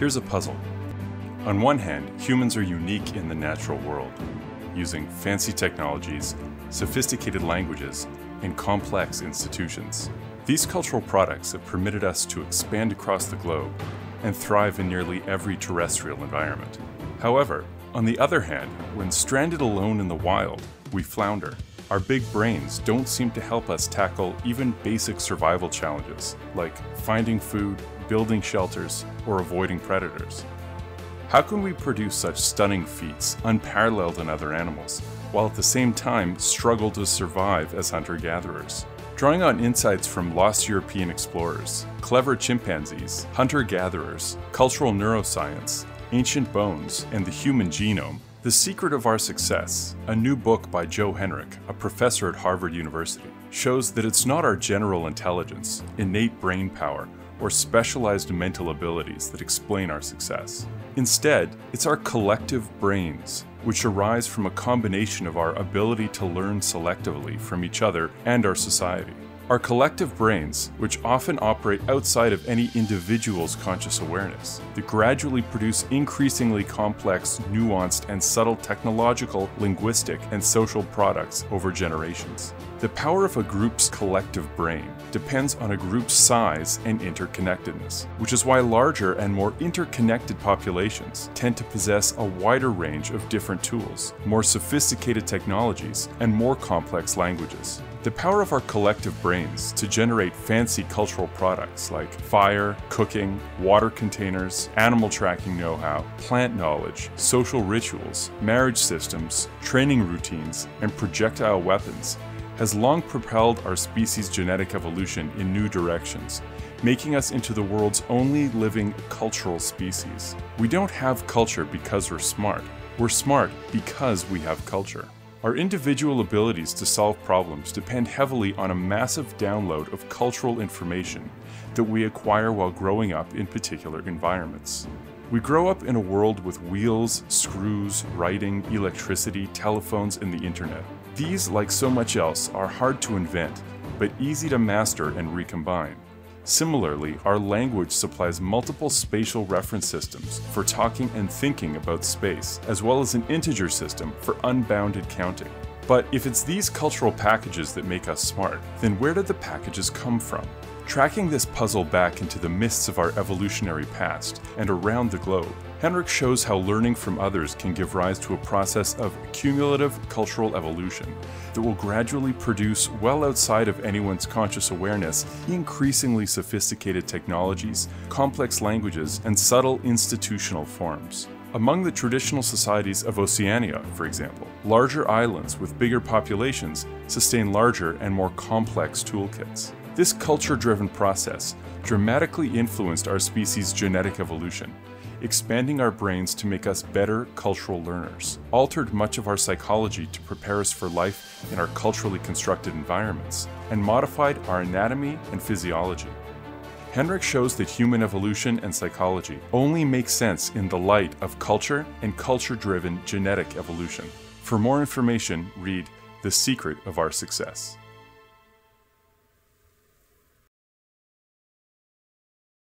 Here's a puzzle. On one hand, humans are unique in the natural world, using fancy technologies, sophisticated languages, and complex institutions. These cultural products have permitted us to expand across the globe and thrive in nearly every terrestrial environment. However, on the other hand, when stranded alone in the wild, we flounder. Our big brains don't seem to help us tackle even basic survival challenges, like finding food, building shelters, or avoiding predators. How can we produce such stunning feats, unparalleled in other animals, while at the same time struggle to survive as hunter-gatherers? Drawing on insights from lost European explorers, clever chimpanzees, hunter-gatherers, cultural neuroscience, ancient bones, and the human genome, The Secret of Our Success, a new book by Joe Henrich, a professor at Harvard University, shows that it's not our general intelligence, innate brain power, or specialized mental abilities that explain our success. Instead, it's our collective brains, which arise from a combination of our ability to learn selectively from each other and our society. Our collective brains, which often operate outside of any individual's conscious awareness, that gradually produce increasingly complex, nuanced, and subtle technological, linguistic, and social products over generations. The power of a group's collective brain depends on a group's size and interconnectedness, which is why larger and more interconnected populations tend to possess a wider range of different tools, more sophisticated technologies, and more complex languages. The power of our collective brains to generate fancy cultural products like fire, cooking, water containers, animal tracking know how, plant knowledge, social rituals, marriage systems, training routines, and projectile weapons has long propelled our species' genetic evolution in new directions, making us into the world's only living cultural species. We don't have culture because we're smart. We're smart because we have culture. Our individual abilities to solve problems depend heavily on a massive download of cultural information that we acquire while growing up in particular environments. We grow up in a world with wheels, screws, writing, electricity, telephones, and the internet. These, like so much else, are hard to invent, but easy to master and recombine. Similarly, our language supplies multiple spatial reference systems for talking and thinking about space, as well as an integer system for unbounded counting. But if it's these cultural packages that make us smart, then where did the packages come from? Tracking this puzzle back into the mists of our evolutionary past and around the globe, Henrich shows how learning from others can give rise to a process of cumulative cultural evolution that will gradually produce, well outside of anyone's conscious awareness, increasingly sophisticated technologies, complex languages, and subtle institutional forms. Among the traditional societies of Oceania, for example, larger islands with bigger populations sustain larger and more complex toolkits. This culture-driven process dramatically influenced our species' genetic evolution, expanding our brains to make us better cultural learners, altered much of our psychology to prepare us for life in our culturally constructed environments, and modified our anatomy and physiology. Henrich shows that human evolution and psychology only make sense in the light of culture and culture-driven genetic evolution. For more information, read The Secret of Our Success.